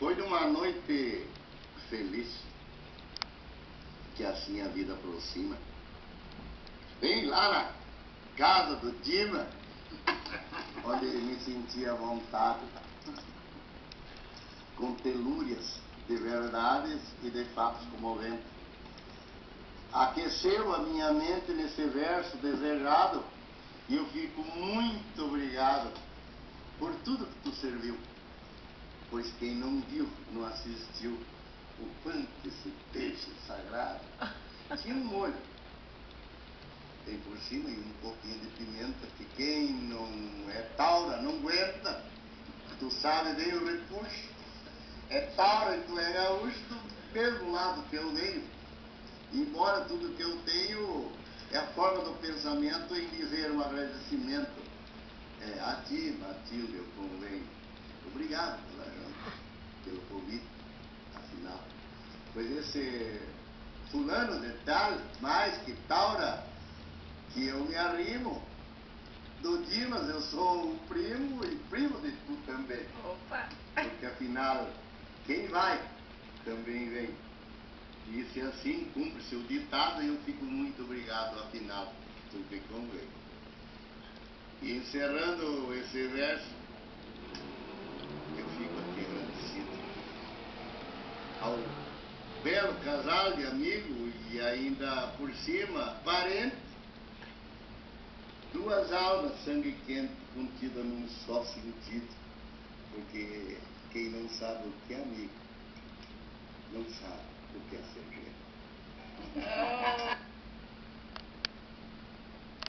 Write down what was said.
Foi numa noite feliz que assim a vida aproxima. Bem lá na casa do Dima, onde me sentia à vontade, com telúrias de verdades e de fatos comoventes. Aqueceu a minha mente nesse verso desejado e eu fico muito obrigado por tudo que tu serviu. Pois quem não viu, não assistiu o quanto esse peixe sagrado tinha um molho. Tem por cima e um pouquinho de pimenta, que quem não é taura não aguenta. Tu sabe bem o repuxo. É taura e tu é gaúcho do mesmo lado que eu venho. Embora tudo que eu tenho é a forma do pensamento em dizer um agradecimento é, a ti, Matilde, eu convenho. Obrigado pela pelo convite, afinal. Pois esse fulano de tal, mais que taura, que eu me arrimo. Do Dimas eu sou o primo e primo de tu também. Opa! Porque afinal, quem vai também vem. E se assim cumpre-se o ditado, eu fico muito obrigado, afinal, porque convém. E encerrando esse verso, eu fico aqui agradecido ao belo casal de amigo e ainda por cima, parente, duas almas sangue quente contidas num só sentido, porque quem não sabe o que é amigo, não sabe o que é ser gente.